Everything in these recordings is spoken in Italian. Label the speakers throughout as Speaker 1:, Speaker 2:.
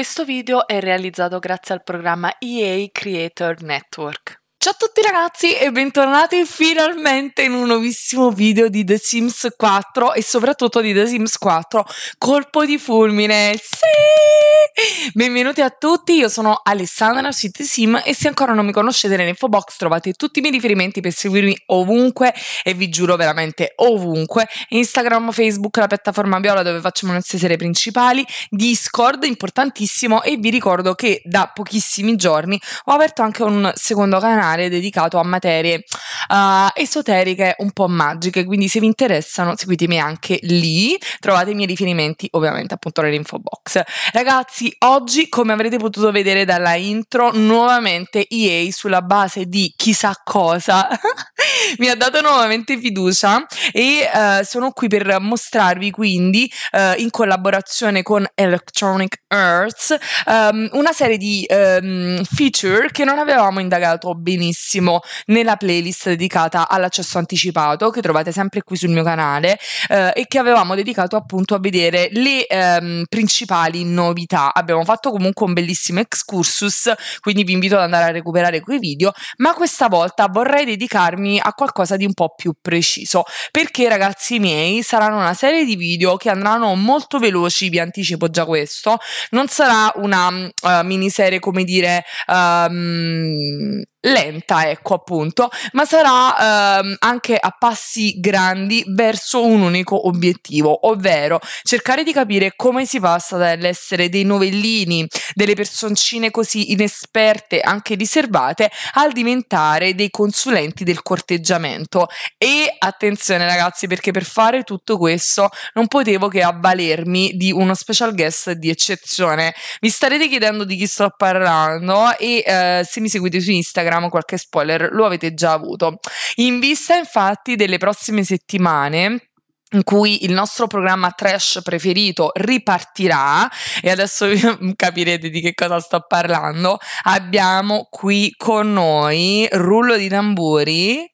Speaker 1: Questo video è realizzato grazie al programma EA Creator Network. Ciao a tutti ragazzi e bentornati finalmente in un nuovissimo video di The Sims 4 e soprattutto di The Sims 4 Colpo di fulmine. Sì! Benvenuti a tutti, io sono Alessandra su The Sim e se ancora non mi conoscete nell'info box trovate tutti i miei riferimenti per seguirmi ovunque e vi giuro veramente ovunque. Instagram, Facebook, la piattaforma viola dove facciamo le nostre serie principali, Discord importantissimo e vi ricordo che da pochissimi giorni ho aperto anche un secondo canale canale dedicato a materie uh, esoteriche un po' magiche, quindi se vi interessano seguitemi anche lì, trovate i miei riferimenti ovviamente appunto nell'info box. Ragazzi, oggi come avrete potuto vedere dalla intro, nuovamente EA sulla base di chissà cosa mi ha dato nuovamente fiducia e uh, sono qui per mostrarvi quindi uh, in collaborazione con Electronic Arts um, una serie di um, feature che non avevamo indagato benissimo benissimo nella playlist dedicata all'accesso anticipato che trovate sempre qui sul mio canale eh, e che avevamo dedicato appunto a vedere le ehm, principali novità. Abbiamo fatto comunque un bellissimo excursus, quindi vi invito ad andare a recuperare quei video, ma questa volta vorrei dedicarmi a qualcosa di un po' più preciso, perché ragazzi miei saranno una serie di video che andranno molto veloci, vi anticipo già questo, non sarà una uh, miniserie come dire um, lenta, ecco appunto, ma sarà ehm, anche a passi grandi verso un unico obiettivo, ovvero cercare di capire come si passa dall'essere dei novellini, delle personcine così inesperte, anche riservate, al diventare dei consulenti del corteggiamento. E attenzione ragazzi, perché per fare tutto questo non potevo che avvalermi di uno special guest di eccezione. Vi starete chiedendo di chi sto parlando e eh, se mi seguite su Instagram Instagram, qualche spoiler lo avete già avuto. In vista infatti delle prossime settimane, in cui il nostro programma trash preferito ripartirà e adesso capirete di che cosa sto parlando abbiamo qui con noi rullo di tamburi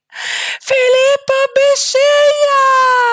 Speaker 1: Filippo Bisceglia!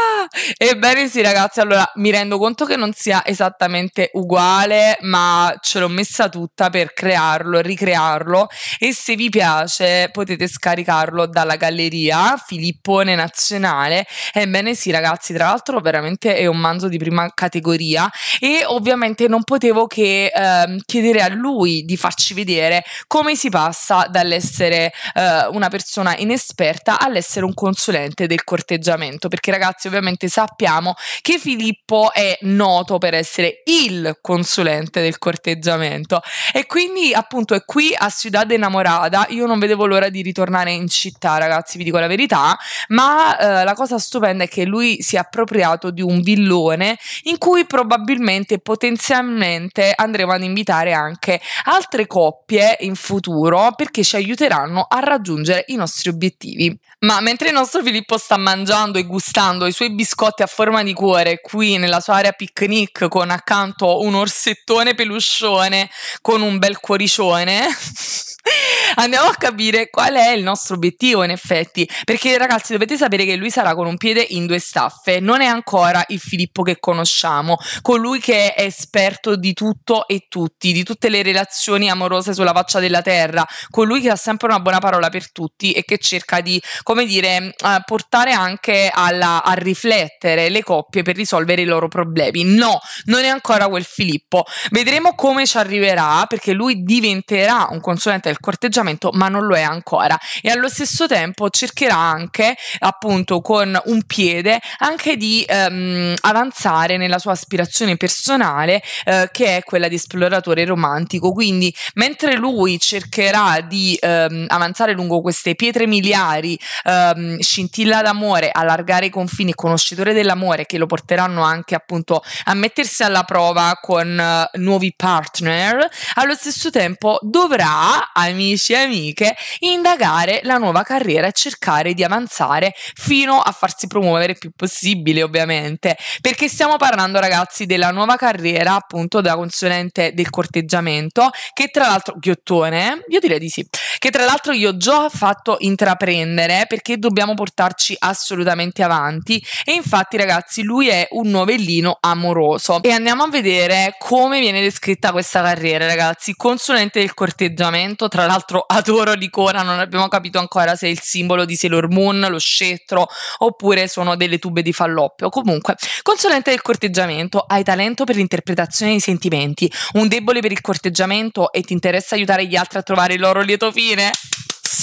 Speaker 1: Ebbene sì ragazzi, allora mi rendo conto che non sia esattamente uguale, ma ce l'ho messa tutta per crearlo, ricrearlo e se vi piace potete scaricarlo dalla galleria Filippone Nazionale. Ebbene sì ragazzi, tra l'altro veramente è un manzo di prima categoria e ovviamente non potevo che eh, chiedere a lui di farci vedere come si passa dall'essere eh, una persona inesperta porta all'essere un consulente del corteggiamento, perché ragazzi ovviamente sappiamo che Filippo è noto per essere il consulente del corteggiamento e quindi appunto è qui a Ciudad Enamorada, io non vedevo l'ora di ritornare in città ragazzi, vi dico la verità, ma eh, la cosa stupenda è che lui si è appropriato di un villone in cui probabilmente potenzialmente andremo ad invitare anche altre coppie in futuro perché ci aiuteranno a raggiungere i nostri obiettivi. Ma mentre il nostro Filippo sta mangiando e gustando i suoi biscotti a forma di cuore qui nella sua area picnic con accanto un orsettone peluscione con un bel cuoricione andiamo a capire qual è il nostro obiettivo in effetti. Perché ragazzi dovete sapere che lui sarà con un piede in due staffe. Non è ancora il Filippo che conosciamo. Colui che è esperto di tutto e tutti di tutte le relazioni amorose sulla faccia della terra. Colui che ha sempre una buona parola per tutti e che cerca di come dire uh, portare anche alla, a riflettere le coppie per risolvere i loro problemi. No non è ancora quel Filippo. Vedremo come ci arriverà perché lui diventerà un consulente del corteggiamento, ma non lo è ancora. E allo stesso tempo cercherà anche, appunto, con un piede, anche di ehm, avanzare nella sua aspirazione personale, eh, che è quella di esploratore romantico. Quindi, mentre lui cercherà di ehm, avanzare lungo queste pietre miliari, ehm, scintilla d'amore, allargare i confini, conoscitore dell'amore, che lo porteranno anche appunto a mettersi alla prova con uh, nuovi partner, allo stesso tempo dovrà, amici e amiche, indagare la nuova carriera e cercare di avanzare fino a farsi promuovere il più possibile, ovviamente. Perché stiamo parlando, ragazzi, della nuova carriera, appunto, da consulente del corteggiamento, che tra l'altro, ghiottone, io direi di sì, che tra l'altro io ho già fatto intraprendere perché dobbiamo portarci assolutamente avanti. E infatti ragazzi lui è un novellino amoroso. E andiamo a vedere come viene descritta questa carriera ragazzi, consulente del corteggiamento, tra l'altro adoro l'icona, non abbiamo capito ancora se è il simbolo di Sailor Moon, lo scettro oppure sono delle tube di falloppio, comunque consulente del corteggiamento, hai talento per l'interpretazione dei sentimenti, un debole per il corteggiamento e ti interessa aiutare gli altri a trovare il loro lieto fine? செய்கிறேன்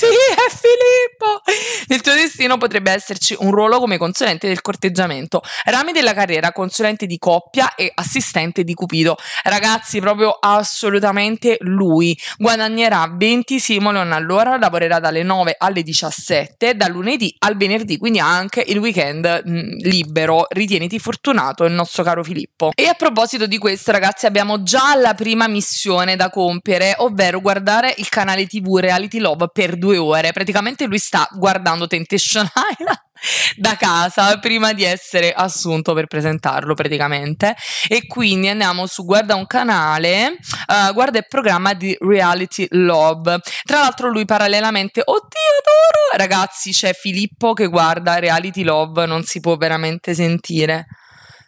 Speaker 1: Sì, è Filippo! Nel tuo destino potrebbe esserci un ruolo come consulente del corteggiamento, rami della carriera, consulente di coppia e assistente di Cupido. Ragazzi, proprio assolutamente lui. Guadagnerà 20 simolon all'ora, lavorerà dalle 9 alle 17, dal lunedì al venerdì, quindi anche il weekend mh, mm, libero. Ritieniti fortunato, il nostro caro Filippo. E a proposito di questo, ragazzi, abbiamo già la prima missione da compiere, ovvero guardare il canale TV Reality Love per due ore. Praticamente lui sta guardando Temptation Island da casa prima di essere assunto per presentarlo praticamente. E quindi andiamo su guarda un canale uh, guarda il programma di reality love. Tra l'altro lui parallelamente oddio adoro! Ragazzi c'è Filippo che guarda reality love non si può veramente sentire.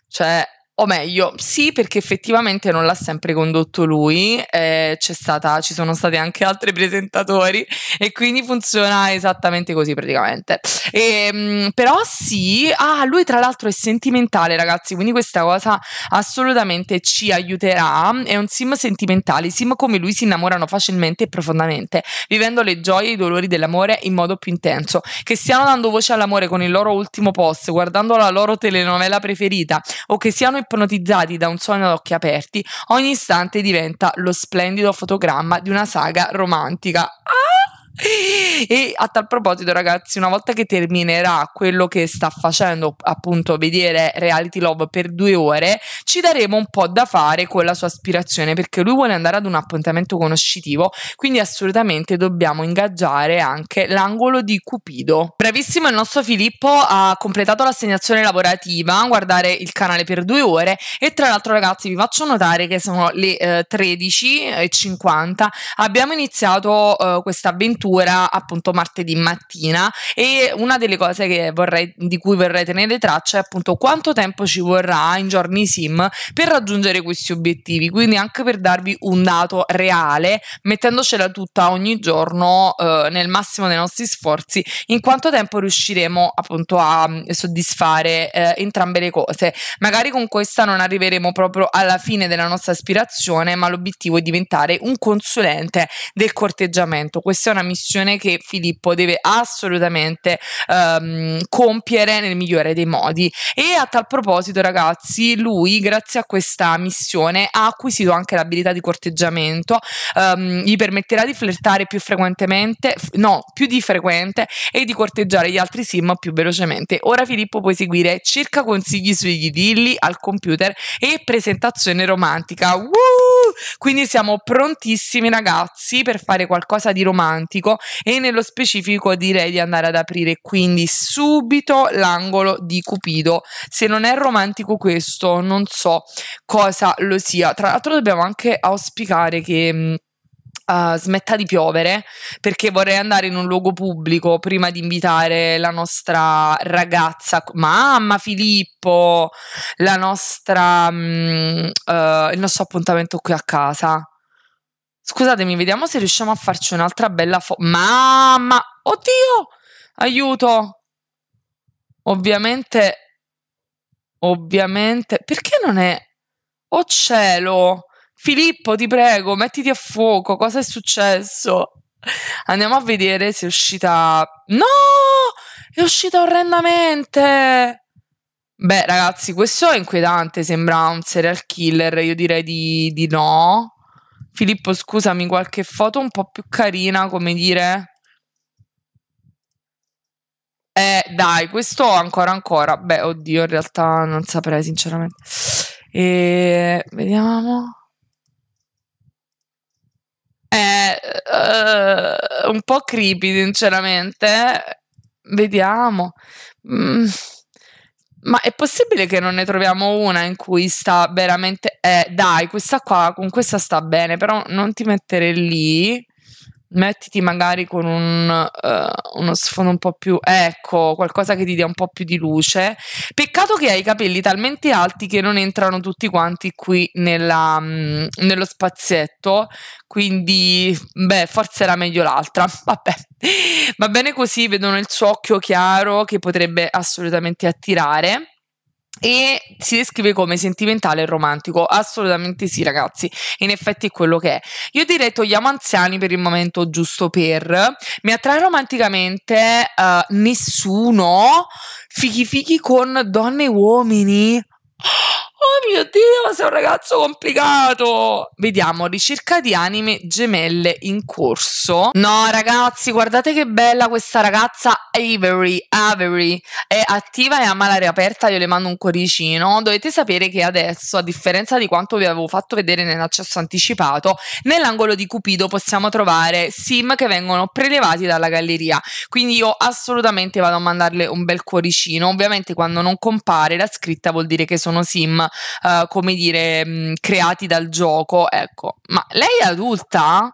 Speaker 1: Cioè o meglio, sì, perché effettivamente non l'ha sempre condotto lui, eh, stata, ci sono stati anche altri presentatori e quindi funziona esattamente così praticamente. E, ehm, però sì, ah, lui tra l'altro è sentimentale ragazzi, quindi questa cosa assolutamente ci aiuterà, è un sim sentimentale, i sim come lui si innamorano facilmente e profondamente, vivendo le gioie e i dolori dell'amore in modo più intenso, che stiano dando voce all'amore con il loro ultimo post, guardando la loro telenovela preferita o che siano ipnotizzati da un sogno ad occhi aperti, ogni istante diventa lo splendido fotogramma di una saga romantica. Ah! E a tal proposito, ragazzi, una volta che terminerà quello che sta facendo, appunto, vedere Reality Love per due ore, ci daremo un po' da fare con la sua aspirazione perché lui vuole andare ad un appuntamento conoscitivo, quindi assolutamente dobbiamo ingaggiare anche l'angolo di Cupido. Bravissimo il nostro Filippo ha completato l'assegnazione lavorativa, guardare il canale per due ore e tra l'altro, ragazzi, vi faccio notare che sono le eh, 13.50. Abbiamo iniziato eh, questa avventura lettura appunto martedì mattina e una delle cose vorrei, di cui vorrei tenere traccia è appunto quanto tempo ci vorrà in giorni sim per raggiungere questi obiettivi, quindi anche per darvi un dato reale, mettendocela tutta ogni giorno eh, nel massimo dei nostri sforzi, in quanto tempo riusciremo appunto a mm, soddisfare eh, entrambe le cose. Magari con questa non arriveremo proprio alla fine della nostra aspirazione, ma l'obiettivo è diventare un consulente del corteggiamento. Questa è una missione che Filippo deve assolutamente um, compiere nel migliore dei modi. E a tal proposito, ragazzi, lui, grazie a questa missione, ha acquisito anche l'abilità di corteggiamento, um, gli permetterà di flirtare più frequentemente, no, più di frequente e di corteggiare gli altri sim più velocemente. Ora Filippo può seguire circa consigli sui ghivilli al computer e presentazione romantica. Woo! Quindi siamo prontissimi ragazzi per fare qualcosa di romantico e nello specifico direi di andare ad aprire quindi subito l'angolo di Cupido. Se non è romantico questo, non so cosa lo sia. Tra l'altro dobbiamo anche auspicare che Uh, smetta di piovere perché vorrei andare in un luogo pubblico prima di invitare la nostra ragazza, mamma Filippo, la nostra, um, uh, il nostro appuntamento qui a casa. Scusatemi, vediamo se riusciamo a farci un'altra bella foto. Mamma, oddio, aiuto. Ovviamente, ovviamente, perché non è... Oh cielo! Filippo, ti prego, mettiti a fuoco, cosa è successo? Andiamo a vedere se è uscita. No! È uscita orrendamente! Beh, ragazzi, questo è inquietante. Sembra un serial killer. Io direi di, di no. Filippo, scusami, qualche foto un po' più carina, come dire. Eh, dai, questo ancora ancora. Beh, oddio, in realtà non saprei, sinceramente. E vediamo. È uh, un po' creepy, sinceramente. Vediamo. Mm. Ma è possibile che non ne troviamo una in cui sta veramente... Eh, dai, questa qua, con questa sta bene, però non ti mettere lì. Mettiti magari con un, uh, uno sfondo un po' più ecco, qualcosa che ti dia un po' più di luce. Peccato che hai i capelli talmente alti che non entrano tutti quanti qui nella, mh, nello spazietto, quindi beh, forse era meglio l'altra. Vabbè. Va bene così, vedono il suo occhio chiaro che potrebbe assolutamente attirare e si descrive come sentimentale e romantico. Assolutamente sì, ragazzi. In effetti è quello che è. Io direi togliamo anziani per il momento giusto per. Mi attrae romanticamente uh, nessuno. Fichi fichi con donne e uomini. Oh mio Dio, sei un ragazzo complicato. Vediamo, ricerca di anime gemelle in corso. No, ragazzi, guardate che bella questa ragazza Avery. Avery è attiva e ama l'aria aperta. Io le mando un cuoricino. Dovete sapere che adesso, a differenza di quanto vi avevo fatto vedere nell'accesso anticipato, nell'angolo di Cupido possiamo trovare sim che vengono prelevati dalla galleria. Quindi io assolutamente vado a mandarle un bel cuoricino. Ovviamente quando non compare la scritta vuol dire che sono sim uh, come dire, mh, mm, creati dal gioco, ecco. Ma lei è adulta?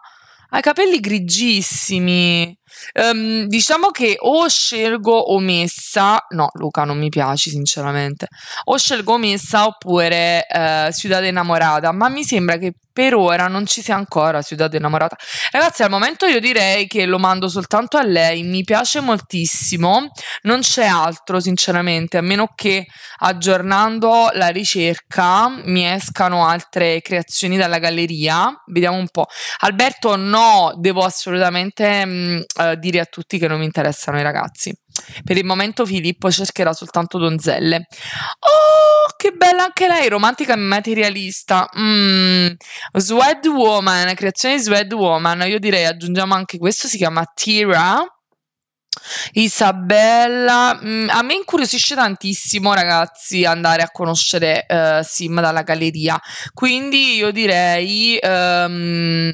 Speaker 1: Ha i capelli grigissimi. Um, diciamo che o scelgo Omessa, no Luca non mi piaci sinceramente, o scelgo Omessa oppure uh, Ciudad Enamorata, ma mi sembra che per ora non ci sia ancora Ciudad Innamorata. Ragazzi, al momento io direi che lo mando soltanto a lei, mi piace moltissimo, non c'è altro sinceramente, a meno che aggiornando la ricerca mi escano altre creazioni dalla galleria. Vediamo un po'. Alberto, no, devo assolutamente mh, mm, uh, dire a tutti che non mi interessano i ragazzi. Per il momento Filippo cercherà soltanto donzelle. Oh, che bella anche lei, romantica e materialista. Mm. Swed Woman, creazione di Swed Woman. Io direi aggiungiamo anche questo, si chiama Tira. Isabella, mm, a me incuriosisce tantissimo ragazzi andare a conoscere uh, Sim dalla galleria, quindi io direi um,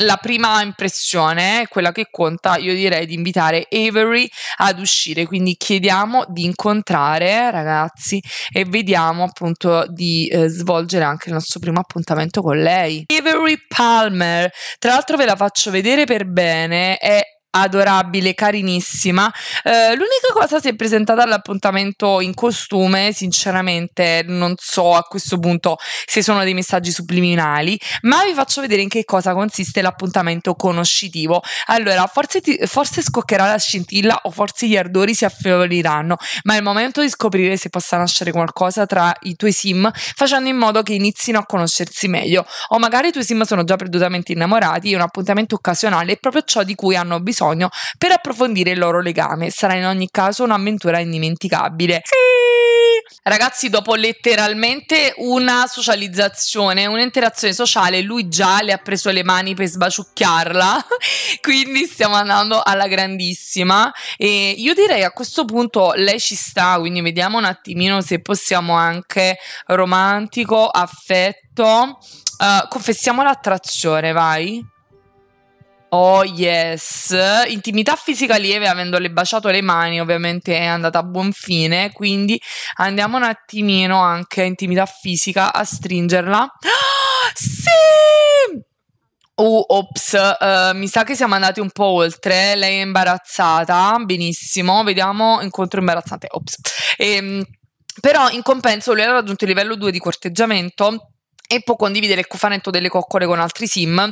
Speaker 1: la prima impressione, quella che conta, io direi di invitare Avery ad uscire, quindi chiediamo di incontrare ragazzi e vediamo appunto di eh, svolgere anche il nostro primo appuntamento con lei. Avery Palmer, tra l'altro ve la faccio vedere per bene, è adorabile, carinissima. Eh, l'unica cosa si è presentata all'appuntamento in costume, sinceramente non so a questo punto se sono dei messaggi subliminali, ma vi faccio vedere in che cosa consiste l'appuntamento conoscitivo. Allora, forse, ti, forse scoccherà la scintilla o forse gli ardori si affieoliranno, ma è il momento di scoprire se possa nascere qualcosa tra i tuoi sim, facendo in modo che inizino a conoscersi meglio. O magari i tuoi sim sono già perdutamente innamorati e un appuntamento occasionale è proprio ciò di cui hanno bisogno bisogno per approfondire il loro legame. Sarà in ogni caso un'avventura indimenticabile. Ragazzi, dopo letteralmente una socializzazione, un'interazione sociale, lui già le ha preso le mani per sbaciucchiarla, quindi stiamo andando alla grandissima. E io direi a questo punto lei ci sta, quindi vediamo un attimino se possiamo anche romantico, affetto. Uh, confessiamo l'attrazione, vai. Oh yes, intimità fisica lieve avendole baciato le mani ovviamente è andata a buon fine, quindi andiamo un attimino anche a intimità fisica a stringerla. Oh, sì! Uh, ops, uh, mi sa che siamo andati un po' oltre, lei è imbarazzata, benissimo, vediamo incontro imbarazzante, ops. Ehm, però in compenso lui ha raggiunto il livello 2 di corteggiamento e può condividere il cofanetto delle coccole con altri sim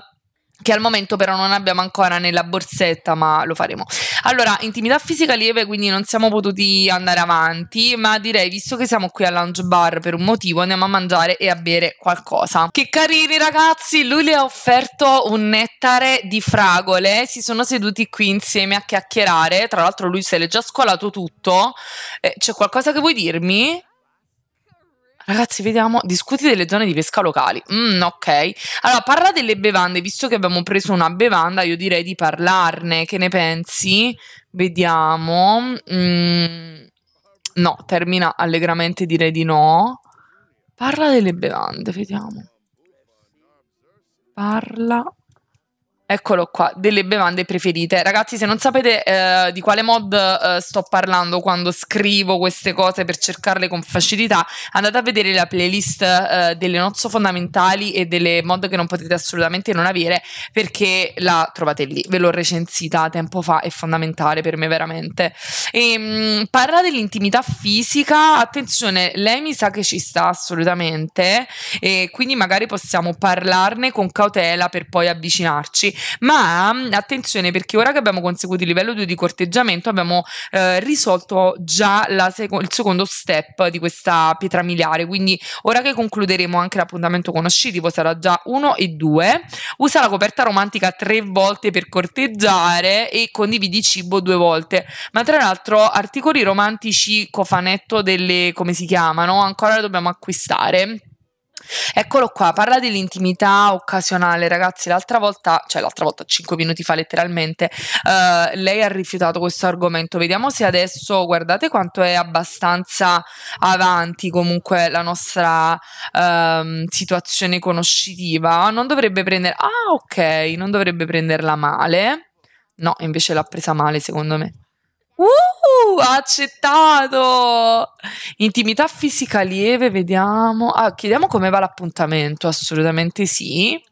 Speaker 1: che al momento però non abbiamo ancora nella borsetta, ma lo faremo. Allora, intimità fisica lieve, quindi non siamo potuti andare avanti, ma direi, visto che siamo qui al lounge bar per un motivo, andiamo a mangiare e a bere qualcosa. Che carini ragazzi, lui le ha offerto un nettare di fragole, si sono seduti qui insieme a chiacchierare, tra l'altro lui se l'è già scolato tutto. Eh, c'è qualcosa che vuoi dirmi? Ragazzi, vediamo, discuti delle zone di pesca locali. Mm, ok. Allora, parla delle bevande, visto che abbiamo preso una bevanda, io direi di parlarne. Che ne pensi? Vediamo. Mm, no, termina allegramente, direi di no. Parla delle bevande, vediamo. Parla Eccolo qua, delle bevande preferite. Ragazzi, se non sapete eh, di quale mod eh, sto parlando quando scrivo queste cose per cercarle con facilità, andate a vedere la playlist eh, delle nozze fondamentali e delle mod che non potete assolutamente non avere perché la trovate lì. Ve l'ho recensita tempo fa, è fondamentale per me veramente. E, mh, parla dell'intimità fisica, attenzione, lei mi sa che ci sta assolutamente e quindi magari possiamo parlarne con cautela per poi avvicinarci ma attenzione perché ora che abbiamo conseguito il livello 2 di corteggiamento abbiamo eh, risolto già seco- il secondo step di questa pietra miliare, quindi ora che concluderemo anche l'appuntamento conoscitivo sarà già 1 e 2. Usa la coperta romantica tre volte per corteggiare e condividi cibo due volte. Ma tra l'altro articoli romantici cofanetto delle come si chiamano ancora dobbiamo acquistare Eccolo qua, parla dell'intimità occasionale, ragazzi. L'altra volta, cioè l'altra volta, 5 minuti fa letteralmente, uh, lei ha rifiutato questo argomento. Vediamo se adesso, guardate quanto è abbastanza avanti comunque la nostra uh, situazione conoscitiva. Non dovrebbe prendere... Ah, ok, non dovrebbe prenderla male. No, invece l'ha presa male, secondo me. Uh, accettato! Intimità fisica lieve, vediamo. Ah, chiediamo come va l'appuntamento. Assolutamente sì.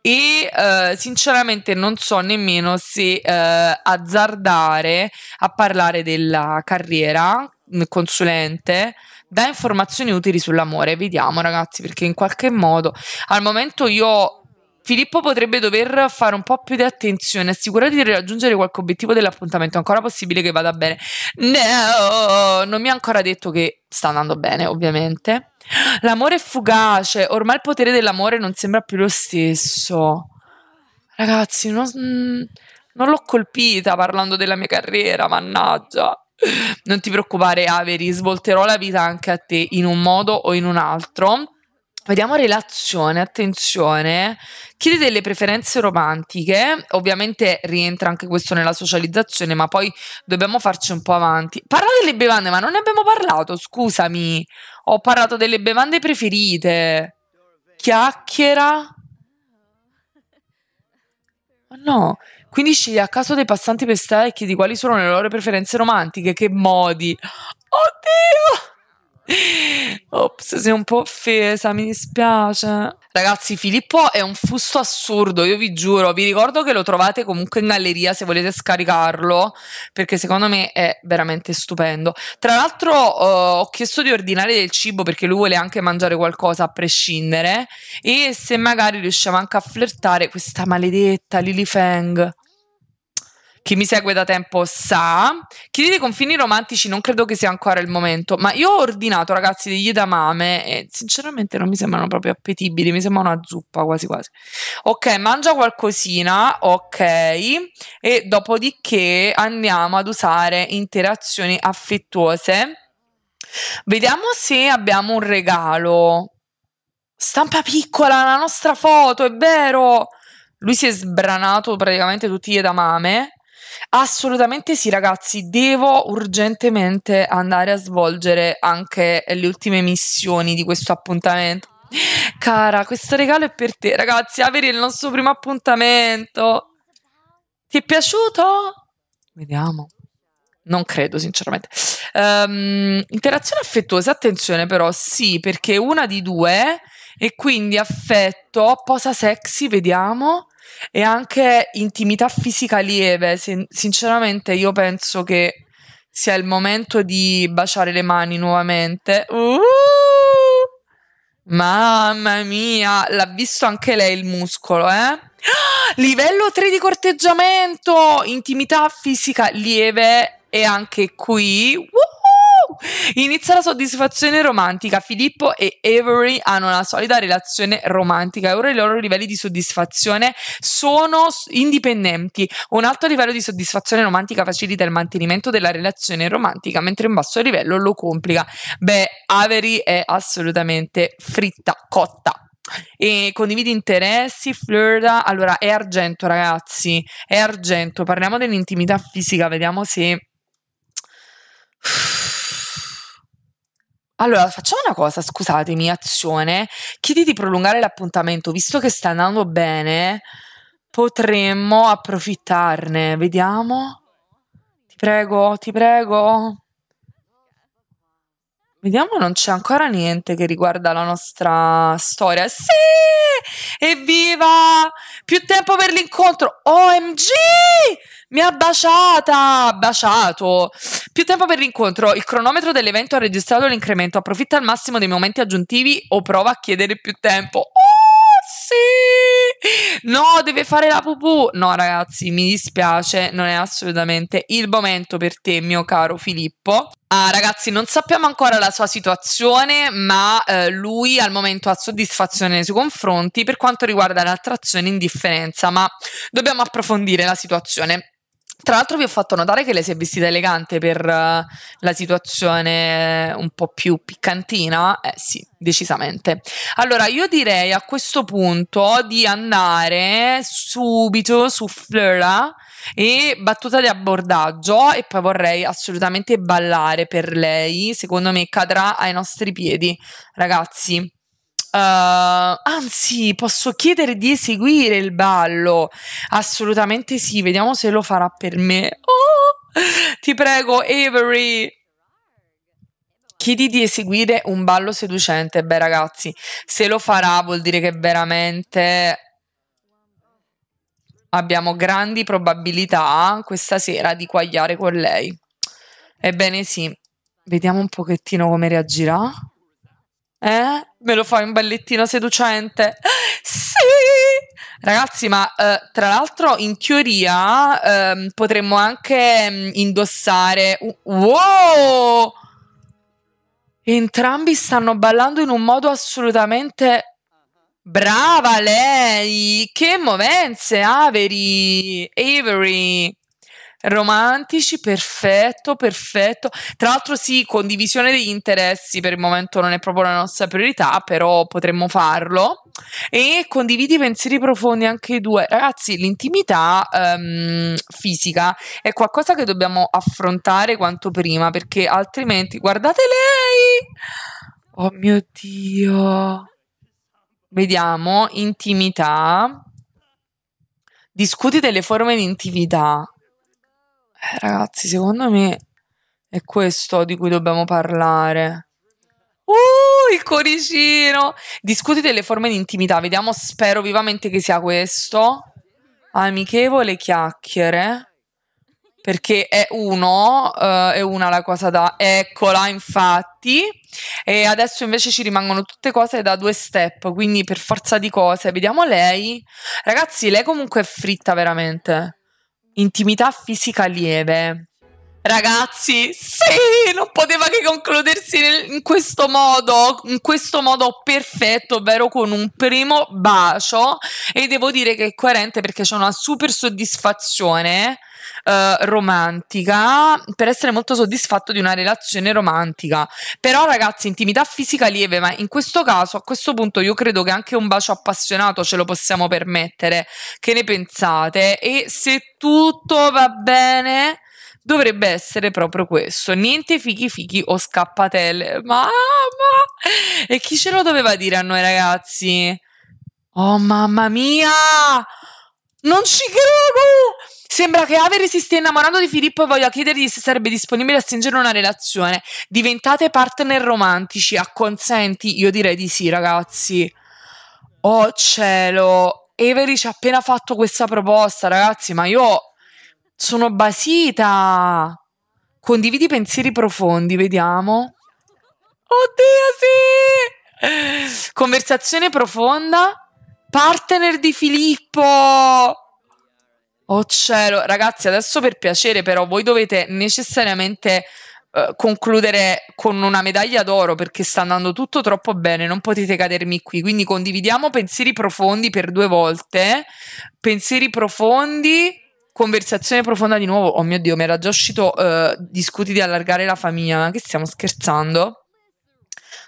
Speaker 1: E uh, sinceramente non so nemmeno se uh, azzardare a parlare della carriera consulente dà informazioni utili sull'amore. Vediamo, ragazzi, perché in qualche modo al momento io Filippo potrebbe dover fare un po' più di attenzione, assicurati di raggiungere qualche obiettivo dell'appuntamento. È ancora possibile che vada bene? No, non mi ha ancora detto che sta andando bene, ovviamente. L'amore è fugace, ormai il potere dell'amore non sembra più lo stesso. Ragazzi, non, non l'ho colpita parlando della mia carriera, mannaggia. Non ti preoccupare, Averi, svolterò la vita anche a te in un modo o in un altro. Vediamo relazione, attenzione, chiedi delle preferenze romantiche, ovviamente rientra anche questo nella socializzazione, ma poi dobbiamo farci un po' avanti. Parla delle bevande, ma non ne abbiamo parlato, scusami, ho parlato delle bevande preferite. Chiacchiera? No, quindi scegli a caso dei passanti per strada e chiedi quali sono le loro preferenze romantiche, che modi. Oddio! Ops, sei un po' offesa, mi dispiace. Ragazzi, Filippo è un fusto assurdo, io vi giuro. Vi ricordo che lo trovate comunque in galleria se volete scaricarlo, perché secondo me è veramente stupendo. Tra l'altro, uh, ho chiesto di ordinare del cibo perché lui vuole anche mangiare qualcosa a prescindere. E se magari riusciamo anche a flirtare questa maledetta Lily Feng. Chi mi segue da tempo sa. Chiedete confini romantici, non credo che sia ancora il momento. Ma io ho ordinato, ragazzi, degli edamame e sinceramente non mi sembrano proprio appetibili. Mi sembra una zuppa quasi quasi. Ok, mangia qualcosina. Ok. E dopodiché andiamo ad usare interazioni affettuose. Vediamo se abbiamo un regalo. Stampa piccola, la nostra foto, è vero. Lui si è sbranato praticamente tutti gli edamame. Assolutamente sì, ragazzi, devo urgentemente andare a svolgere anche le ultime missioni di questo appuntamento. Cara, questo regalo è per te, ragazzi, avere il nostro primo appuntamento. Ti è piaciuto? Vediamo. Non credo, sinceramente. Um, interazione affettuosa, attenzione però, sì, perché una di due e quindi affetto, posa sexy, vediamo e anche intimità fisica lieve. Sin- sinceramente, io penso che sia il momento di baciare le mani nuovamente. Uh! Mamma mia, l'ha visto anche lei il muscolo, eh? Livello 3 di corteggiamento, intimità fisica lieve e anche qui. Uh! Inizia la soddisfazione romantica. Filippo e Avery hanno una solida relazione romantica e ora i loro livelli di soddisfazione sono indipendenti. Un alto livello di soddisfazione romantica facilita il mantenimento della relazione romantica, mentre un basso livello lo complica. Beh, Avery è assolutamente fritta, cotta e condividi interessi, flirta. Allora, è argento, ragazzi. È argento. Parliamo dell'intimità fisica, vediamo se. Allora, facciamo una cosa, scusatemi, azione. Chiedi di prolungare l'appuntamento, visto che sta andando bene. potremmo approfittarne. Vediamo. Ti prego, ti prego. Vediamo, non c'è ancora niente che riguarda la nostra storia. Sì! Evviva! Più tempo per l'incontro. OMG! Mi ha baciata! Baciato! Più tempo per l'incontro. Il cronometro dell'evento ha registrato l'incremento. Approfitta al massimo dei momenti aggiuntivi o prova a chiedere più tempo. Oh, sì! No, deve fare la pupù. No, ragazzi, mi dispiace. Non è assolutamente il momento per te, mio caro Filippo. Ah, ragazzi, non sappiamo ancora la sua situazione, ma eh, lui al momento ha soddisfazione nei suoi confronti per quanto riguarda l'attrazione e indifferenza, ma dobbiamo approfondire la situazione. Tra l'altro vi ho fatto notare che lei si è vestita elegante per uh, la situazione un po' più piccantina. Eh sì, decisamente. Allora, io direi a questo punto di andare subito su Flora e battuta di abbordaggio e poi vorrei assolutamente ballare per lei. Secondo me cadrà ai nostri piedi, ragazzi. Uh, anzi, posso chiedere di eseguire il ballo? Assolutamente sì, vediamo se lo farà per me. Oh, ti prego, Avery. Chiedi di eseguire un ballo seducente. Beh, ragazzi, se lo farà vuol dire che veramente abbiamo grandi probabilità questa sera di quagliare con lei. Ebbene sì, vediamo un pochettino come reagirà. Eh? Me lo fai un ballettino seducente? Sì! Ragazzi, ma eh, tra l'altro in teoria eh, potremmo anche mm, indossare... wow! Entrambi stanno ballando in un modo assolutamente... Brava lei! Che movenze, Avery! Avery! Romantici, perfetto, perfetto. Tra l'altro sì, condivisione degli interessi per il momento non è proprio la nostra priorità, però potremmo farlo. E condividi pensieri profondi anche i due. Ragazzi, l'intimità um, fisica è qualcosa che dobbiamo affrontare quanto prima, perché altrimenti, guardate lei! Oh mio Dio! Vediamo, intimità. Discuti delle forme di intimità. Eh, ragazzi, secondo me è questo di cui dobbiamo parlare. Uh, il cuoricino! Discuti delle forme di intimità. Vediamo, spero vivamente che sia questo. Amichevole chiacchiere. Perché è uno, uh, è una la cosa da... Eccola, infatti. E adesso invece ci rimangono tutte cose da due step, quindi per forza di cose. Vediamo lei. Ragazzi, lei comunque è fritta veramente. Intimità fisica lieve. Ragazzi, sì, non poteva che concludersi in questo modo, in questo modo perfetto, ovvero con un primo bacio e devo dire che è coerente perché c'è una super soddisfazione Uh, romantica per essere molto soddisfatto di una relazione romantica. Però, ragazzi, intimità fisica lieve, ma in questo caso, a questo punto, io credo che anche un bacio appassionato ce lo possiamo permettere. Che ne pensate? E se tutto va bene. Dovrebbe essere proprio questo, niente fichi fichi o scappatelle. Mamma! E chi ce lo doveva dire a noi ragazzi? Oh mamma mia! Non ci credo! Sembra che Avery si stia innamorando di Filippo e voglia chiedergli se sarebbe disponibile a stringere una relazione. Diventate partner romantici, acconsenti? Io direi di sì, ragazzi. Oh cielo, Avery ci ha appena fatto questa proposta, ragazzi, ma io sono basita. Condividi pensieri profondi, vediamo. Oddio, sì! Conversazione profonda. Partner di Filippo. Oh cielo, ragazzi, adesso per piacere, però voi dovete necessariamente uh, concludere con una medaglia d'oro perché sta andando tutto troppo bene, non potete cadermi qui. Quindi condividiamo pensieri profondi per due volte. Pensieri profondi, conversazione profonda di nuovo. Oh mio Dio, mi era già uscito uh, discuti di allargare la famiglia, che stiamo scherzando?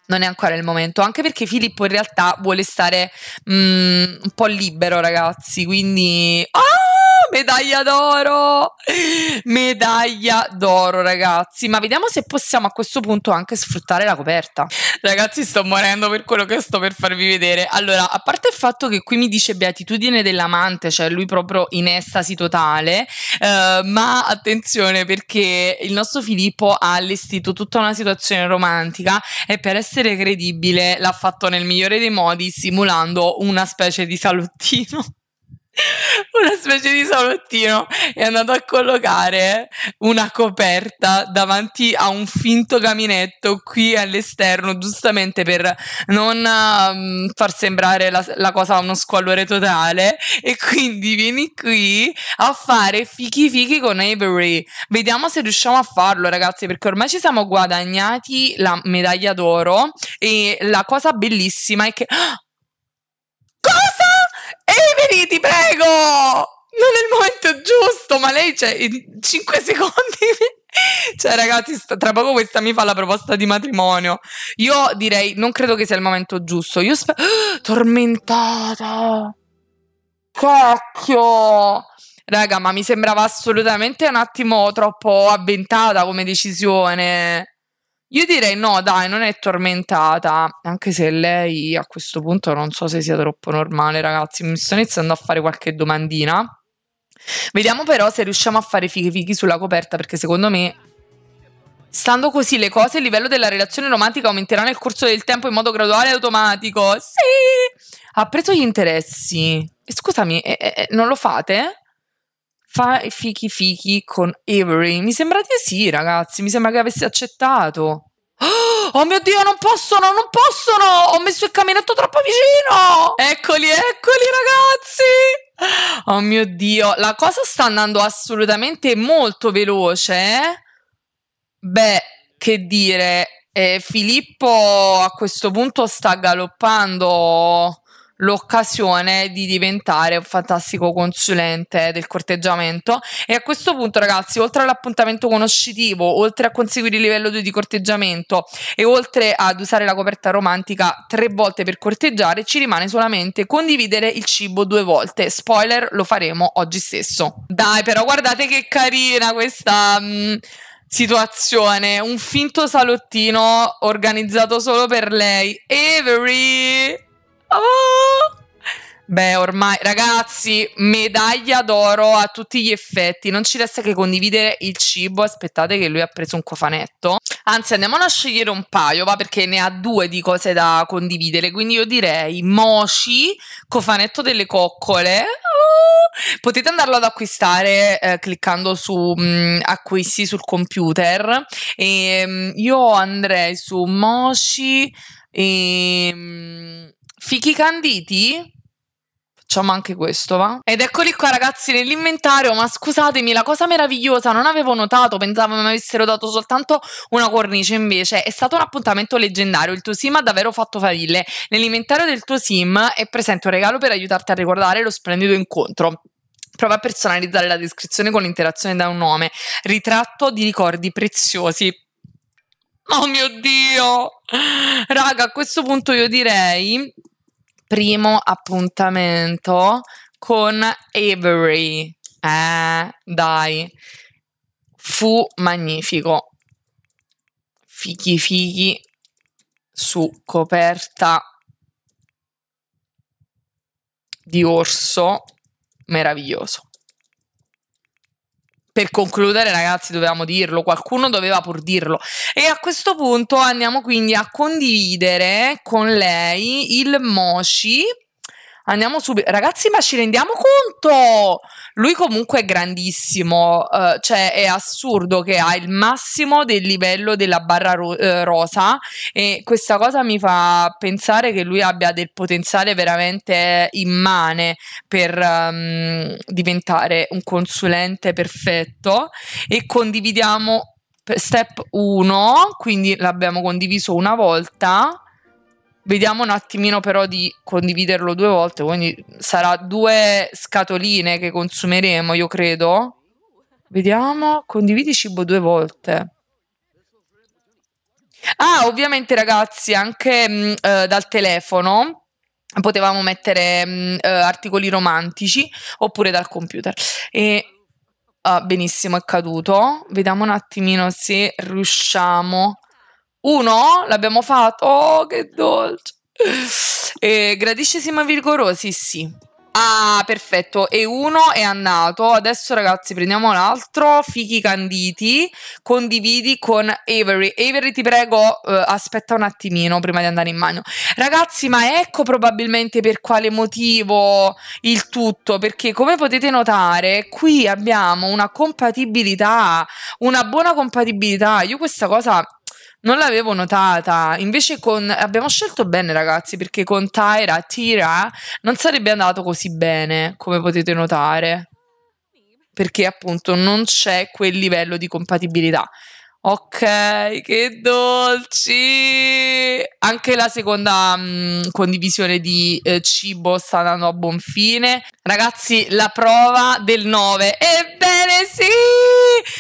Speaker 1: non è ancora il momento, anche perché Filippo in realtà vuole stare mm, un po' libero, ragazzi, quindi... Ah! Medaglia d'oro! Medaglia d'oro, ragazzi. Ma vediamo se possiamo a questo punto anche sfruttare la coperta. Ragazzi, sto morendo per quello che sto per farvi vedere. Allora, a parte il fatto che qui mi dice beatitudine dell'amante, cioè lui proprio in estasi totale, eh, ma attenzione perché il nostro Filippo ha allestito tutta una situazione romantica e per essere credibile l'ha fatto nel migliore dei modi simulando una specie di salottino una specie di salottino è andato a collocare una coperta davanti a un finto caminetto qui all'esterno, giustamente per non um, far sembrare la, la, cosa uno squallore totale. E quindi vieni qui a fare fichi fichi con Avery. Vediamo se riusciamo a farlo, ragazzi, perché ormai ci siamo guadagnati la medaglia d'oro. E la cosa bellissima è che. Cosa? Avery, ti prego! Non è il momento giusto, ma lei c'è in 5 secondi. Cioè, ragazzi, tra poco questa mi fa la proposta di matrimonio. Io direi, non credo che sia il momento giusto. Io spero. tormentata! Cacchio! Raga, ma mi sembrava assolutamente un attimo troppo avventata come decisione. Io direi no, dai, non è tormentata, anche se lei a questo punto non so se sia troppo normale, ragazzi, mi sto iniziando a fare qualche domandina. Vediamo però se riusciamo a fare fighi fighi sulla coperta, perché secondo me Stando così le cose, il livello della relazione romantica aumenterà nel corso del tempo in modo graduale e automatico. Sì! Ha preso gli interessi. Scusami, eh, eh, non lo fate? Fa fichi fichi con Avery. Mi sembra di sì, ragazzi. Mi sembra che avesse accettato. Oh mio Dio, non possono, non possono! Ho messo il caminetto troppo vicino! Eccoli, eccoli, ragazzi! Oh mio Dio, la cosa sta andando assolutamente molto veloce. Beh, che dire, eh, Filippo a questo punto sta galoppando l'occasione di diventare un fantastico consulente del corteggiamento. E a questo punto ragazzi oltre all'appuntamento conoscitivo oltre a conseguire il livello 2 di corteggiamento e oltre ad usare la coperta romantica tre volte per corteggiare ci rimane solamente condividere il cibo due volte. Spoiler lo faremo oggi stesso. Dai però guardate che carina questa mh, mm, situazione. Un finto salottino organizzato solo per lei. Avery Oh! Beh, ormai, ragazzi, medaglia d'oro a tutti gli effetti. Non ci resta che condividere il cibo. Aspettate, che lui ha preso un cofanetto. Anzi, andiamo a scegliere un paio, va perché ne ha due di cose da condividere. Quindi io direi Moshi, cofanetto delle coccole. Oh! Potete andarlo ad acquistare eh, cliccando su mh, mm, acquisti sul computer. E, mh, mm, io andrei su Moshi. E, mh, mm, Fichi canditi? Facciamo anche questo, va? Ed eccoli qua ragazzi nell'inventario, ma scusatemi, la cosa meravigliosa, non avevo notato, pensavo mi avessero dato soltanto una cornice, invece è stato un appuntamento leggendario, il tuo sim ha davvero fatto faville. Nell'inventario del tuo sim è presente un regalo per aiutarti a ricordare lo splendido incontro. Prova a personalizzare la descrizione con l'interazione da un nome. Ritratto di ricordi preziosi. Oh mio Dio! Raga, a questo punto io direi primo appuntamento con Avery. Eh, dai. Fu magnifico. Fighi fighi su coperta di orso meraviglioso. Per concludere, ragazzi, dovevamo dirlo, qualcuno doveva pur dirlo. E a questo punto andiamo quindi a condividere con lei il Moshi Andiamo subito. Ragazzi, ma ci rendiamo conto? Lui comunque è grandissimo, uh, cioè è assurdo che ha il massimo del livello della barra ro- uh, rosa e questa cosa mi fa pensare che lui abbia del potenziale veramente immane per um, diventare un consulente perfetto e condividiamo step 1, quindi l'abbiamo condiviso una volta Vediamo un attimino però di condividerlo due volte, quindi sarà due scatoline che consumeremo, io credo. Vediamo, condividi cibo due volte. Ah, ovviamente ragazzi, anche mh, mm, eh, dal telefono potevamo mettere mh, uh, articoli romantici oppure dal computer. E uh, benissimo, è caduto. Vediamo un attimino se riusciamo. Uno? L'abbiamo fatto? Oh, che dolce! E gradiscimi vigorosi? Sì. Ah, perfetto. E uno è andato. Adesso, ragazzi, prendiamo l'altro. Fichi canditi. Condividi con Avery. Avery, ti prego, uh, aspetta un attimino prima di andare in bagno. Ragazzi, ma ecco probabilmente per quale motivo il tutto. Perché, come potete notare, qui abbiamo una compatibilità, una buona compatibilità. Io questa cosa non l'avevo notata. Invece con abbiamo scelto bene, ragazzi, perché con Tyra, Tira non sarebbe andato così bene, come potete notare. Perché appunto non c'è quel livello di compatibilità. Ok, che dolci! Anche la seconda mh, mm, condivisione di eh, cibo sta andando a buon fine. Ragazzi, la prova del 9. Ebbene sì!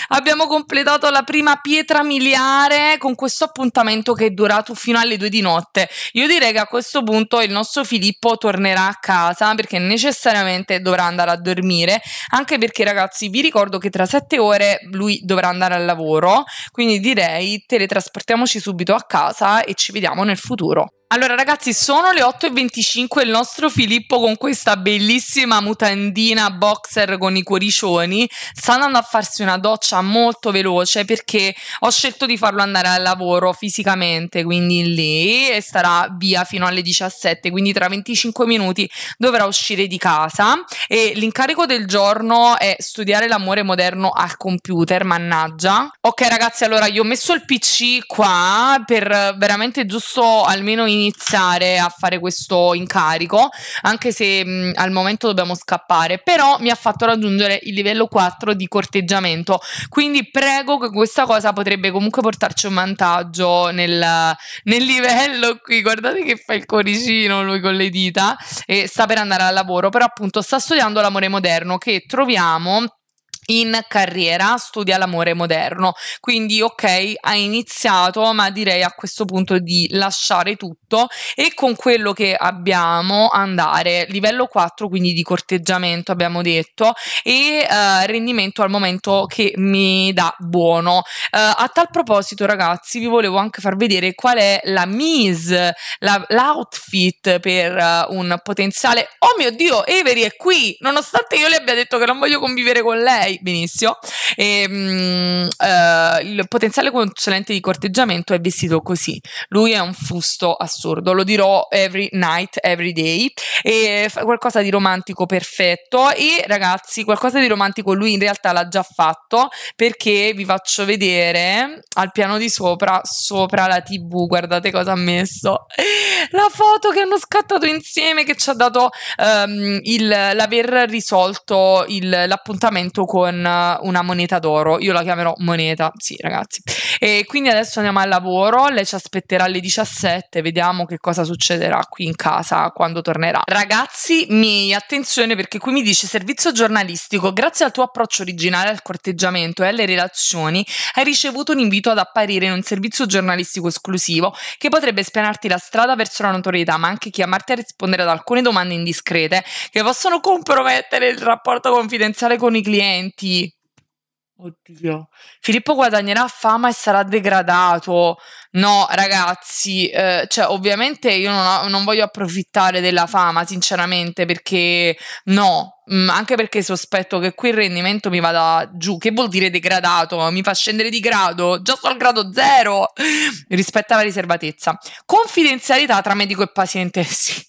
Speaker 1: Abbiamo completato la prima pietra miliare con questo appuntamento che è durato fino alle 2 di notte. Io direi che a questo punto il nostro Filippo tornerà a casa perché necessariamente dovrà andare a dormire, anche perché ragazzi vi ricordo che tra 7 ore lui dovrà andare al lavoro quindi direi teletrasportiamoci subito a casa e ci vediamo nel futuro. Allora ragazzi sono le 8.25 il nostro Filippo con questa bellissima mutandina boxer con i cuoricioni sta andando a farsi una doccia molto veloce perché ho scelto di farlo andare al lavoro fisicamente quindi lì e starà via fino alle 17 quindi tra 25 minuti dovrà uscire di casa. E l'incarico del giorno è studiare l'amore moderno al computer mannaggia. Ok ragazzi allora io ho messo il pc qua per veramente giusto almeno in iniziare a fare questo incarico, anche se mh, al momento dobbiamo scappare, però mi ha fatto raggiungere il livello 4 di corteggiamento, quindi prego che questa cosa potrebbe comunque portarci un vantaggio nel, nel livello qui, guardate che fa il cuoricino lui con le dita e sta per andare al lavoro, però appunto sta studiando l'amore moderno che troviamo in carriera studia l'amore moderno. Quindi ok ha iniziato ma direi a questo punto di lasciare tutto e con quello che abbiamo andare. Livello 4 quindi di corteggiamento abbiamo detto e uh, rendimento al momento che mi dà buono. Uh, a tal proposito ragazzi vi volevo anche far vedere qual è la mise la, l'outfit per uh, un potenziale oh mio dio Avery è qui! Nonostante io le abbia detto che non voglio convivere con lei benissimo. E, um, uh, il potenziale consulente di corteggiamento è vestito così. Lui è un fusto assurdo, lo dirò every night, every day. E qualcosa di romantico perfetto. E ragazzi, qualcosa di romantico lui in realtà l'ha già fatto perché vi faccio vedere al piano di sopra, sopra la TV. Guardate cosa ha messo. La foto che hanno scattato insieme che ci ha dato um, il, l'aver risolto il, l'appuntamento con con una moneta d'oro. Io la chiamerò moneta, sì, ragazzi. E quindi adesso andiamo al lavoro. Lei ci aspetterà alle 17. Vediamo che cosa succederà qui in casa quando tornerà. Ragazzi miei, attenzione perché qui mi dice servizio giornalistico. Grazie al tuo approccio originale al corteggiamento e alle relazioni, hai ricevuto un invito ad apparire in un servizio giornalistico esclusivo che potrebbe spianarti la strada verso la notorietà, ma anche chiamarti a rispondere ad alcune domande indiscrete che possono compromettere il rapporto confidenziale con i clienti tutti. Oddio. Filippo guadagnerà fama e sarà degradato. No, ragazzi, eh, cioè, ovviamente io non, ho, non, voglio approfittare della fama, sinceramente, perché no, mm, anche perché sospetto che qui il rendimento mi vada giù. Che vuol dire degradato? Mi fa scendere di grado, già sto al grado zero rispetto alla riservatezza. Confidenzialità tra medico e paziente, sì.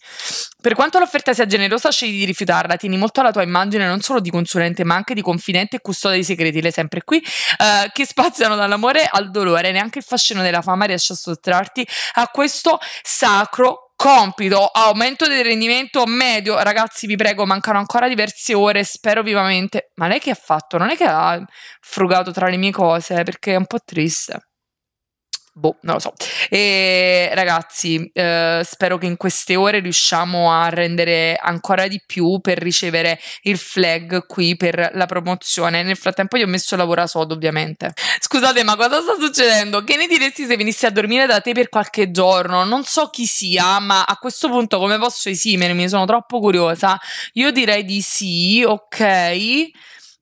Speaker 1: Per quanto l'offerta sia generosa, scegli di rifiutarla. Tieni molto alla tua immagine non solo di consulente, ma anche di confidente e custode di segreti, le sempre qui, eh, che spaziano dall'amore al dolore. Neanche il fascino della fama riesce a sottrarti a questo sacro compito, aumento del rendimento medio. Ragazzi, vi prego, mancano ancora diverse ore, spero vivamente. Ma lei che ha fatto? Non è che ha frugato tra le mie cose, perché è un po' triste. Boh, non lo so. E ragazzi, eh, spero che in queste ore riusciamo a rendere ancora di più per ricevere il flag qui per la promozione. Nel frattempo io ho messo lavoro a sodo, ovviamente. Scusate, ma cosa sta succedendo? Che ne diresti se venissi a dormire da te per qualche giorno? Non so chi sia, ma a questo punto come posso esimermi? Sono troppo curiosa. Io direi di sì, ok.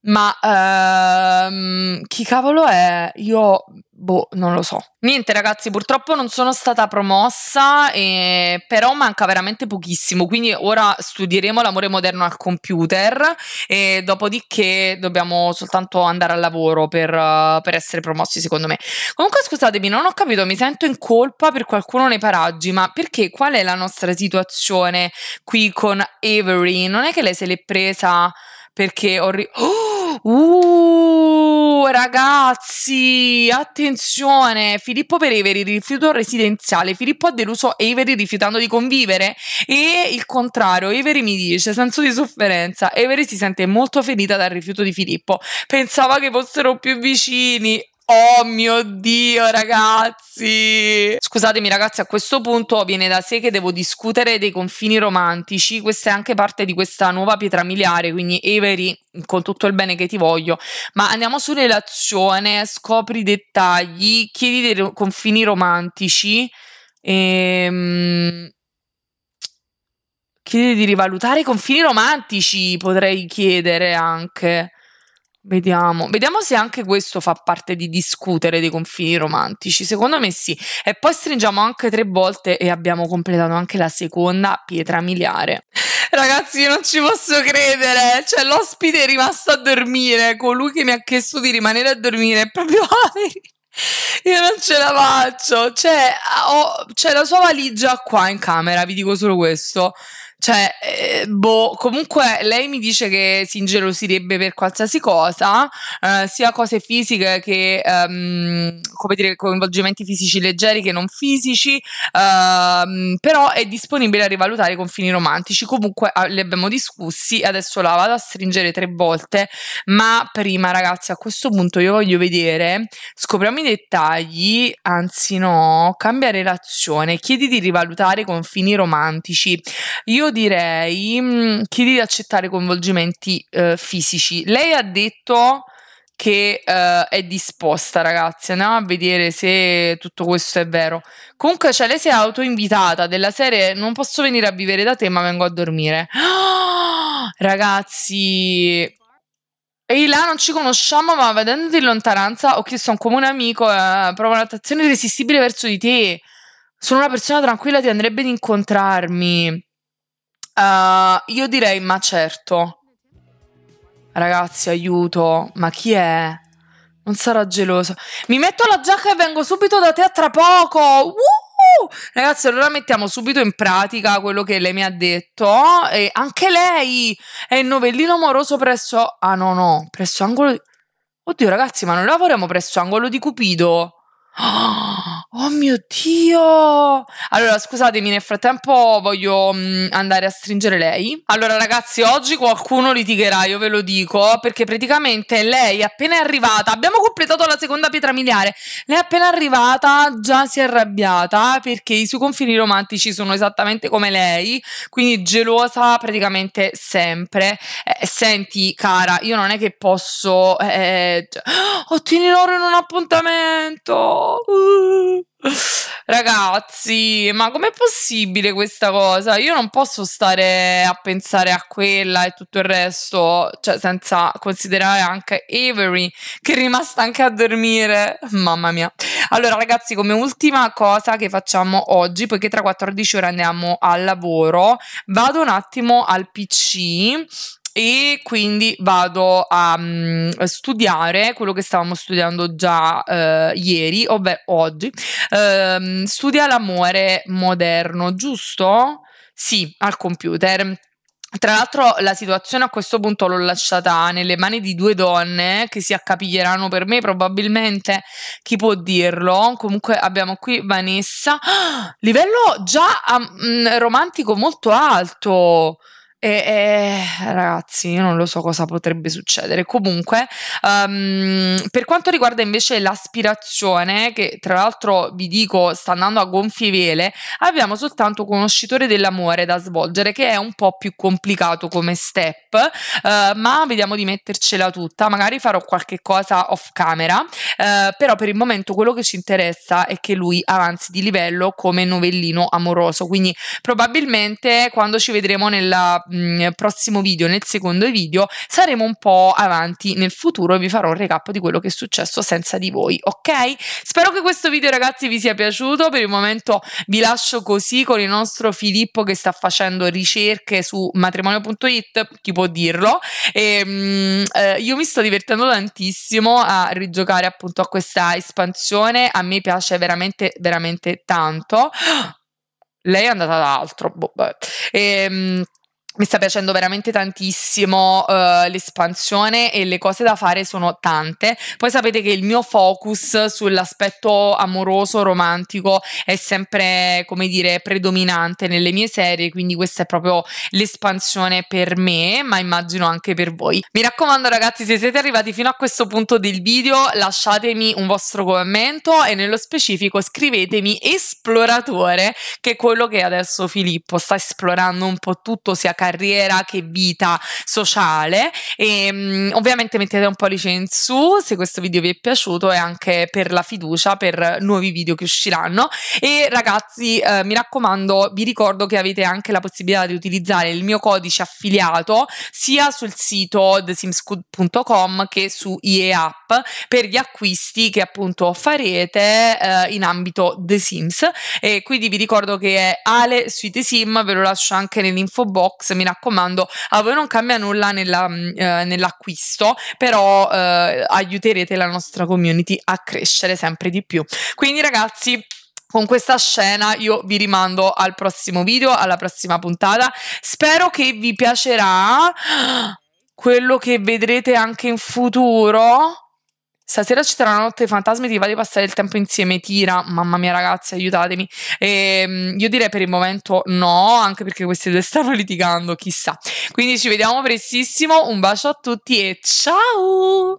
Speaker 1: Ma ehm, chi cavolo è? Io, boh, non lo so. Niente, ragazzi, purtroppo non sono stata promossa, e... però manca veramente pochissimo. Quindi ora studieremo l'amore moderno al computer e dopodiché dobbiamo soltanto andare al lavoro per, per essere promossi, secondo me. Comunque, scusatemi, non ho capito, mi sento in colpa per qualcuno nei paraggi, ma perché? Qual è la nostra situazione qui con Avery? Non è che lei se l'è presa perché ho ri- oh, uh, ragazzi, attenzione, Filippo per Avery rifiuto residenziale, Filippo ha deluso Avery rifiutando di convivere? E il contrario, Avery mi dice senso di sofferenza, Avery si sente molto ferita dal rifiuto di Filippo, pensava che fossero più vicini, Oh mio Dio, ragazzi! Scusatemi, ragazzi, a questo punto viene da sé che devo discutere dei confini romantici. Questa è anche parte di questa nuova pietra miliare, quindi Avery, con tutto il bene che ti voglio. Ma andiamo su relazione, scopri i dettagli, chiedi dei confini romantici. Ehm chiedi di rivalutare i confini romantici, potrei chiedere anche. Vediamo, vediamo se anche questo fa parte di discutere dei confini romantici. Secondo me sì. E poi stringiamo anche tre volte e abbiamo completato anche la seconda pietra miliare. Ragazzi, io non ci posso credere. Cioè, l'ospite è rimasto a dormire. Colui che mi ha chiesto di rimanere a dormire è proprio Io non ce la faccio. Cioè, ho, c'è la sua valigia qua in camera, vi dico solo questo. Cioè, eh, boh, comunque lei mi dice che si ingelosirebbe per qualsiasi cosa, eh, sia cose fisiche che, um, come dire, coinvolgimenti fisici leggeri che non fisici, uh, però è disponibile a rivalutare i confini romantici. Comunque uh, li abbiamo discussi, adesso la vado a stringere tre volte, ma prima ragazzi a questo punto io voglio vedere, scopriamo i dettagli, anzi no, cambia relazione, chiedi di rivalutare i confini romantici. Io direi mh, chiedi di accettare coinvolgimenti uh, fisici. Lei ha detto che uh, è disposta, ragazzi. Andiamo a vedere se tutto questo è vero. Comunque, cioè, lei si è autoinvitata della serie: Non posso venire a vivere da te, ma vengo a dormire. Oh, ragazzi. Ehi là, non ci conosciamo, ma vedendo in lontananza ho chiesto a un comune amico, eh, provo un'attrazione irresistibile verso di te. Sono una persona tranquilla, ti andrebbe di incontrarmi. Uh, io direi, ma certo. Ragazzi, aiuto. Ma chi è? Non sarà geloso. Mi metto la giacca e vengo subito da te a tra poco. Uh! Ragazzi, allora mettiamo subito in pratica quello che lei mi ha detto. E anche lei è il novellino amoroso presso. Ah, no, no, presso angolo. Di... Oddio, ragazzi, ma noi lavoriamo presso angolo di Cupido. Oh mio Dio! Allora, scusatemi, nel frattempo voglio mm, andare a stringere lei. Allora, ragazzi, oggi qualcuno litigherà, io ve lo dico, perché praticamente lei appena è arrivata, abbiamo completato la seconda pietra miliare, lei appena arrivata già si è arrabbiata perché i suoi confini romantici sono esattamente come lei, quindi gelosa praticamente sempre. Eh, senti, cara, io non è che posso... Eh, ottieni loro in un appuntamento! Ragazzi, ma com'è possibile questa cosa? Io non posso stare a pensare a quella e tutto il resto, cioè senza considerare anche Avery che è rimasta anche a dormire. Mamma mia. Allora, ragazzi, come ultima cosa che facciamo oggi, poiché tra 14 ore andiamo al lavoro, vado un attimo al PC e quindi vado a um, studiare quello che stavamo studiando già uh, ieri, ovvero oggi. Uh, studia l'amore moderno, giusto? Sì, al computer. Tra l'altro la situazione a questo punto l'ho lasciata nelle mani di due donne che si accapiglieranno per me probabilmente, chi può dirlo? Comunque abbiamo qui Vanessa, livello già um, romantico molto alto, E, e, ragazzi, io non lo so cosa potrebbe succedere. Comunque, um, per quanto riguarda invece l'aspirazione, che tra l'altro vi dico sta andando a gonfie vele, abbiamo soltanto conoscitore dell'amore da svolgere, che è un po' più complicato come step, uh, ma vediamo di mettercela tutta. Magari farò qualche cosa off camera, uh, però per il momento quello che ci interessa è che lui avanzi di livello come novellino amoroso. Quindi probabilmente quando ci vedremo nella mm, prossimo video, nel secondo video, saremo un po' avanti nel futuro e vi farò un recap di quello che è successo senza di voi, ok? Spero che questo video ragazzi vi sia piaciuto, per il momento vi lascio così con il nostro Filippo che sta facendo ricerche su matrimonio.it, chi può dirlo, e mh, mm, eh, io mi sto divertendo tantissimo a rigiocare appunto a questa espansione, a me piace veramente veramente tanto. Lei è andata ad altro. Boh, e, ehm, mi sta piacendo veramente tantissimo uh, l'espansione e le cose da fare sono tante. Poi sapete che il mio focus sull'aspetto amoroso, romantico è sempre, come dire, predominante nelle mie serie, quindi questa è proprio l'espansione per me, ma immagino anche per voi. Mi raccomando ragazzi, se siete arrivati fino a questo punto del video, lasciatemi un vostro commento e nello specifico scrivetemi esploratore, che è quello che adesso Filippo sta esplorando un po' tutto, sia carriera che vita sociale. E um, ovviamente mettete un pollice in su se questo video vi è piaciuto e anche per la fiducia per nuovi video che usciranno. E ragazzi eh, mi raccomando vi ricordo che avete anche la possibilità di utilizzare il mio codice affiliato sia sul sito thesimscood.com che su IE App per gli acquisti che appunto farete eh, in ambito The Sims e quindi vi ricordo che è Ale sui The Sim ve lo lascio anche nell'info box mi raccomando, a voi non cambia nulla nella, mm, eh, nell'acquisto, però eh, aiuterete la nostra community a crescere sempre di più. Quindi ragazzi, con questa scena io vi rimando al prossimo video, alla prossima puntata. Spero che vi piacerà quello che vedrete anche in futuro. Stasera ci sarà una notte fantasmi, ti va di passare il tempo insieme, tira. Mamma mia, ragazzi, aiutatemi. E, ehm, io direi per il momento no, anche perché questi due stanno litigando, chissà. Quindi ci vediamo prestissimo. Un bacio a tutti e ciao!